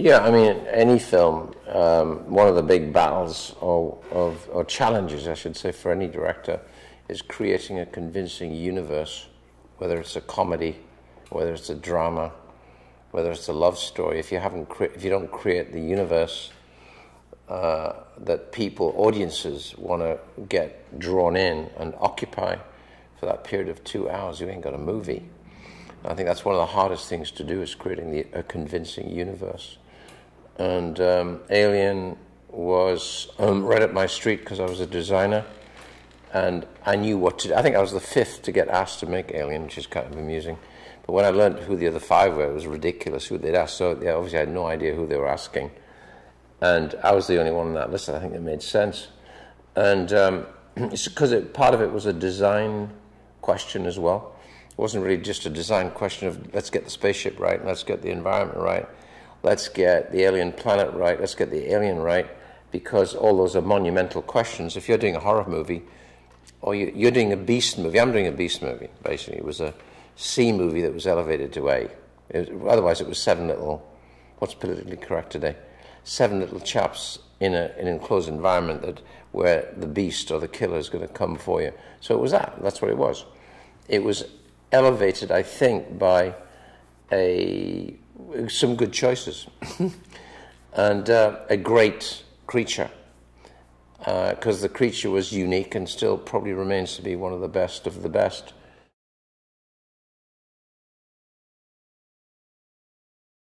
Yeah, I mean, any film, um, one of the big battles or, of, or challenges, I should say, for any director is creating a convincing universe, whether it's a comedy, whether it's a drama, whether it's a love story. If you haven't, if you don't create the universe uh, that people, audiences, want to get drawn in and occupy for that period of two hours, you ain't got a movie. I think that's one of the hardest things to do is creating the, a convincing universe. And um, Alien was um, right up my street because I was a designer, and I knew what to do. I think I was the fifth to get asked to make Alien, which is kind of amusing. But when I learned who the other five were, it was ridiculous who they'd asked. So yeah, obviously I had no idea who they were asking, and I was the only one on that list. I think it made sense, and um, it's because it, part of it was a design question as well It wasn't really just a design question of let's get the spaceship right, let's get the environment right, let's get the alien planet right, let's get the alien right, because all those are monumental questions. If you're doing a horror movie, or you, are doing a beast movie, I'm doing a beast movie, basically. It was a C movie that was elevated to A. It was, otherwise, it was seven little, what's politically correct today? Seven little chaps in, a, an enclosed environment that where the beast or the killer is going to come for you. So it was that. That's what it was. It was elevated, I think, by a, some good choices and uh, a great creature. Because uh, the creature was unique and still probably remains to be one of the best of the best.